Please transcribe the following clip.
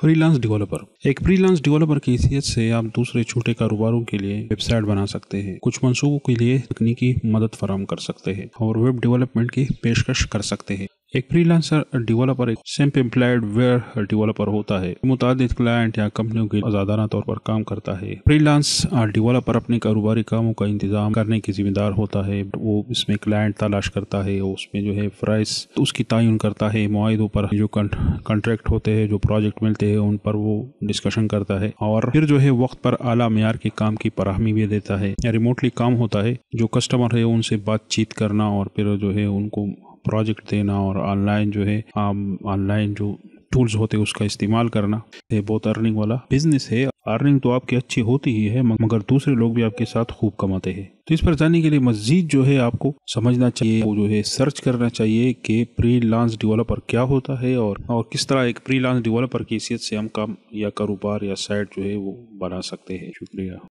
Freelance developer एक freelance developer की हैसियत से आप दूसरे छोटे कारोबारों के लिए वेबसाइट बना सकते हैं। कुछ मनसूबों के लिए तकनीकी मदद फराम कर सकते हैं और वेब डेवलपमेंट की पेशकश कर सकते हैं। एक फ्रीलांसर डेवलपर एक सेल्फ एम्प्लॉयड वेयर डेवलपर होता है। मुताद क्लाइंट या कंपनियों के आजादाना तौर पर काम करता है। फ्रीलांस डेवलपर अपने कारोबारी कामों का इंतज़ाम करने की जिम्मेदार होता है। वो इसमें क्लाइंट तलाश करता है उसमें जो है प्राइस उसकी तयन करता है। माहों पर जो कॉन्ट्रैक्ट होते हैं, जो प्रोजेक्ट मिलते हैं, उन पर वो डिस्कशन करता है। और फिर जो है वक्त पर आला मैार के काम की फराहमी भी देता है। या रिमोटली काम होता है, जो कस्टमर है, उनसे बातचीत करना और फिर जो है उनको प्रोजेक्ट देना और ऑनलाइन जो है ऑनलाइन जो टूल्स होते हैं, उसका इस्तेमाल करना, ये बहुत अर्निंग वाला बिज़नेस है। अर्निंग तो आपकी अच्छी होती ही है, मगर दूसरे लोग भी आपके साथ खूब कमाते हैं। तो इस पर जाने के लिए मजीद जो है, आपको समझना चाहिए, वो जो है सर्च करना चाहिए कि प्री लांस डेवलपर क्या होता है और और किस तरह एक प्री लांस डेवलपर की हैसियत से हम काम या कारोबार या साइट जो है, वो बना सकते हैं। शुक्रिया।